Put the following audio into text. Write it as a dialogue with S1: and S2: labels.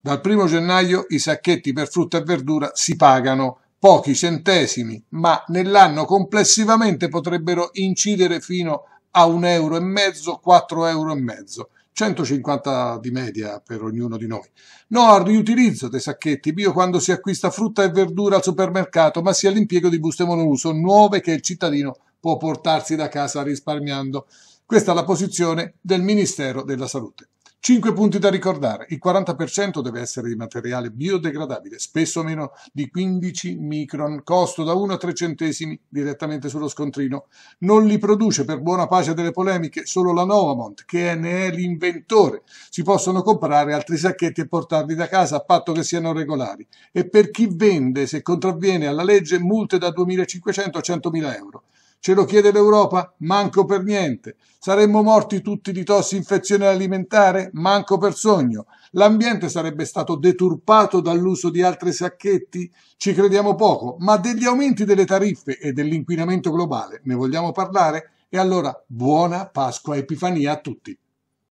S1: Dal primo gennaio i sacchetti per frutta e verdura si pagano pochi centesimi, ma nell'anno complessivamente potrebbero incidere fino a un euro e mezzo, 4 euro e mezzo. 150 di media per ognuno di noi. No al riutilizzo dei sacchetti bio quando si acquista frutta e verdura al supermercato, ma sia l'impiego di buste monouso nuove che il cittadino può portarsi da casa risparmiando. Questa è la posizione del Ministero della Salute. 5 punti da ricordare. Il 40% deve essere di materiale biodegradabile, spesso meno di 15 micron, costo da 1 a 3 centesimi direttamente sullo scontrino. Non li produce per buona pace delle polemiche solo la Novamont, che ne è l'inventore. Si possono comprare altri sacchetti e portarli da casa a patto che siano regolari. E per chi vende, se contravviene alla legge, multe da 2.500 a 100.000 euro. Ce lo chiede l'Europa? Manco per niente. Saremmo morti tutti di tossi infezione alimentare? Manco per sogno. L'ambiente sarebbe stato deturpato dall'uso di altri sacchetti? Ci crediamo poco, ma degli aumenti delle tariffe e dell'inquinamento globale ne vogliamo parlare? E allora buona Pasqua Epifania a tutti.